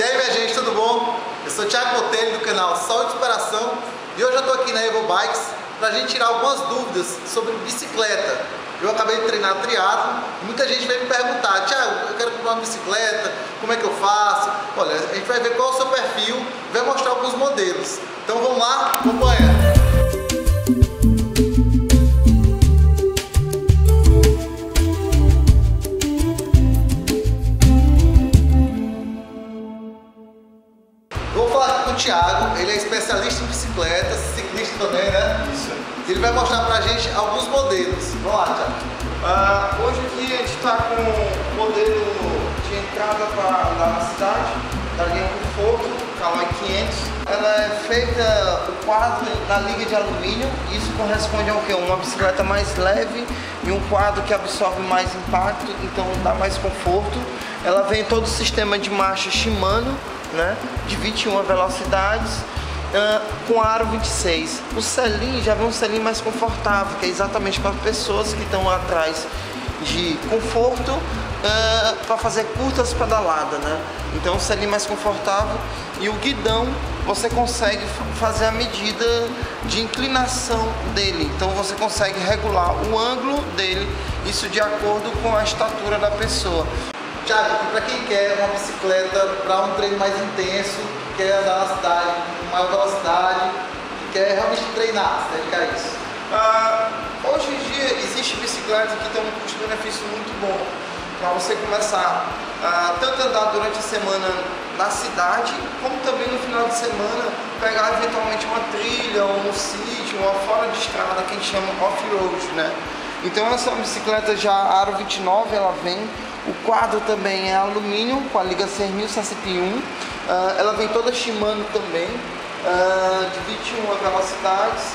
E aí minha gente, tudo bom? Eu sou o Thiago Botelho do canal Saúde e Inspiração e hoje eu estou aqui na Evo Bikes para a gente tirar algumas dúvidas sobre bicicleta. Eu acabei de treinar triatlo e muita gente veio me perguntar, Thiago, eu quero comprar uma bicicleta, como é que eu faço? Olha, a gente vai ver qual é o seu perfil, vai mostrar alguns modelos. Então vamos lá, acompanha! Ele vai mostrar pra gente alguns modelos. Vamos lá, Thiago. Uh, hoje aqui a gente está com o modelo de entrada para andar na cidade, da linha Conforto, Caloi 500. Ela é feita, o quadro na liga de alumínio, isso corresponde ao que? Uma bicicleta mais leve e um quadro que absorve mais impacto, então dá mais conforto. Ela vem todo o sistema de marcha Shimano, né, de 21 velocidades uh, com aro 26. O selim já vem um selim mais confortável, que é exatamente para pessoas que estão atrás de conforto uh, para fazer curtas pedaladas, né? Então o selim mais confortável e o guidão você consegue fazer a medida de inclinação dele. Então você consegue regular o ângulo dele, isso de acordo com a estatura da pessoa. Tiago, para quem quer uma bicicleta para um treino mais intenso, quer andar na cidade com maior velocidade, quer realmente treinar, se dedicar a isso? Ah, hoje em dia existe bicicletas que têm um custo-benefício muito bom para você começar a tanto andar durante a semana na cidade, como também no final de semana pegar eventualmente uma trilha ou um sítio, uma fora de estrada que a gente chama off-road, né? Então essa bicicleta já Aro 29, ela vem o quadro também é alumínio com a liga 6101. Uh, ah, ela vem toda Shimano também, uh, de 21 velocidades.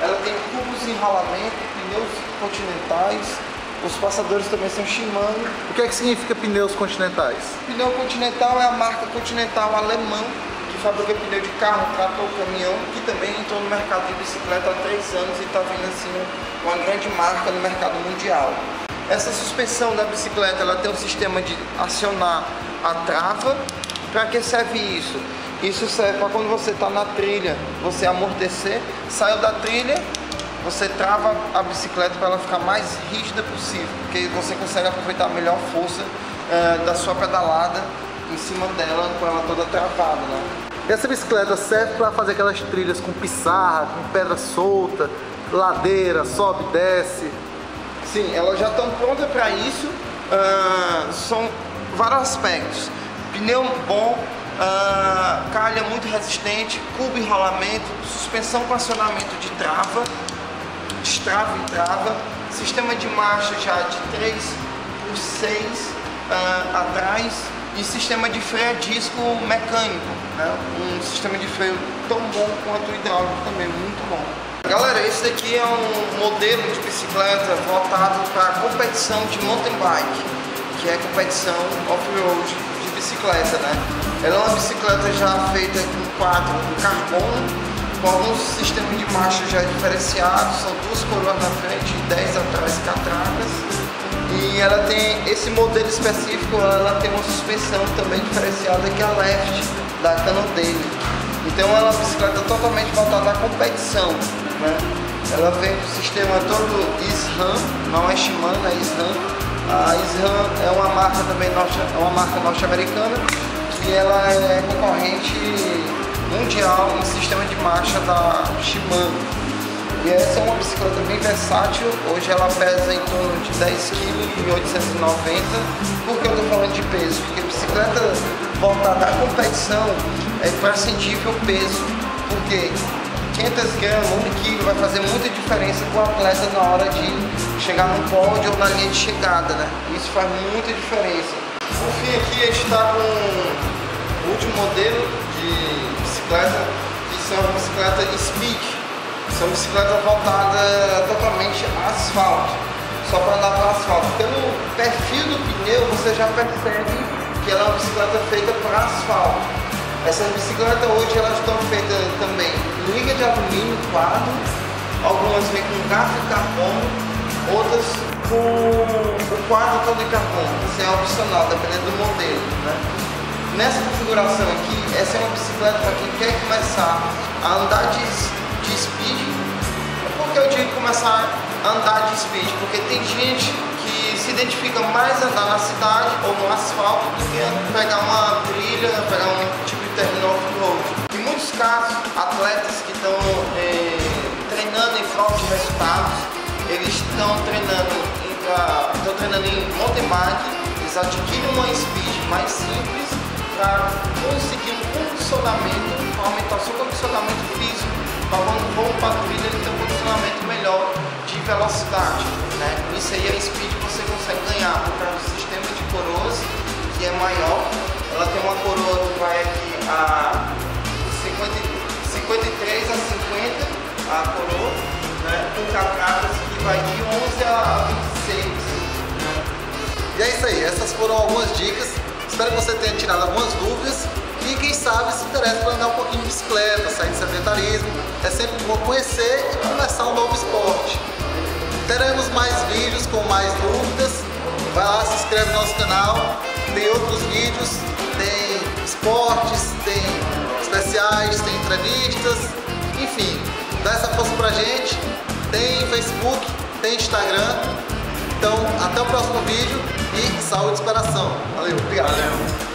Ela tem cubos de enrolamento, pneus continentais. Os passadores também são Shimano. O que é que significa pneus continentais? Pneu continental é a marca continental alemã que fabrica pneu de carro, trator, caminhão, que também entrou no mercado de bicicleta há três anos e está vindo assim uma grande marca no mercado mundial. Essa suspensão da bicicleta ela tem um sistema de acionar a trava. Para que serve isso? Isso serve para quando você está na trilha, você amortecer, saiu da trilha, você trava a bicicleta para ela ficar mais rígida possível, porque você consegue aproveitar a melhor força uh, da sua pedalada em cima dela com ela toda travada. Né? Essa bicicleta serve para fazer aquelas trilhas com pissarra, com pedra solta, ladeira, sobe, desce. Sim, elas já estão prontas para isso. Uh, são vários aspectos. Pneu bom, uh, calha muito resistente, cubo enrolamento, suspensão com acionamento de trava, destrava e trava, sistema de marcha já de 3 por 6 uh, atrás e sistema de freio a disco mecânico, né? um sistema de freio tão bom quanto hidráulico também, muito bom. Galera, esse daqui é um modelo de bicicleta voltado para competição de mountain bike, que é competição off-road bicicleta, né? Ela é uma bicicleta já feita com quatro de carbono, com alguns sistemas de marcha já diferenciados, são duas coroas na frente e dez atrás catracas. E ela tem esse modelo específico, ela tem uma suspensão também diferenciada que é a left da Canon dele. Então ela é uma bicicleta totalmente voltada à competição né? Ela vem do sistema todo SRAM, não é Shimano, é SRAM. A SRAM é uma marca também norte, é uma marca norte-americana e ela é concorrente mundial em sistema de marcha da Shimano. E essa é uma bicicleta bem versátil, hoje ela pesa em torno de 10 kg e 890 Por que eu estou falando de peso? Porque bicicleta voltada à competição é imprescindível o peso, porque 500 gramas, 1 quilo vai fazer muita diferença para o atleta na hora de chegar no pódio ou na linha de chegada, né? Isso faz muita diferença. Por fim aqui a gente está com o último modelo de bicicleta, que são bicicletas Speed. São bicicletas voltadas totalmente a asfalto, só para andar para asfalto. Pelo perfil do pneu você já percebe que ela é uma bicicleta feita para asfalto. Essas bicicletas hoje elas estão feitas também liga de alumínio, quadro, algumas vêm com garfo de carbono, outras com o quadro todo de carbono, isso é opcional, dependendo do modelo. Né? Nessa configuração aqui, essa é uma bicicleta para quem quer começar a andar de, de speed. Por que eu digo começar a andar de speed? Porque tem gente que se identifica mais andar na cidade ou no asfalto do que pegar uma trilha, pegar um tipo off-road. Em muitos casos, atletas que estão eh, treinando em prol de resultados, eles estão treinando em, estão treinando em mountain bike, eles adquirem uma speed mais simples para conseguir um condicionamento, aumentar seu condicionamento físico, para quando for para a trilha ele ter um condicionamento melhor de velocidade. Né? Isso aí a speed você consegue ganhar por causa do sistema de coroas, E é isso aí, essas foram algumas dicas. Espero que você tenha tirado algumas dúvidas e quem sabe se interessa para andar um pouquinho de bicicleta, sair de sedentarismo. É sempre bom conhecer e começar um novo esporte. Teremos mais vídeos com mais dúvidas. Vai lá, se inscreve no nosso canal. Tem outros vídeos, tem esportes, tem especiais, tem entrevistas, enfim, dá essa força pra gente. Tem Facebook, tem Instagram. Então, até o próximo vídeo e saúde e inspiração. Valeu, obrigado. Valeu.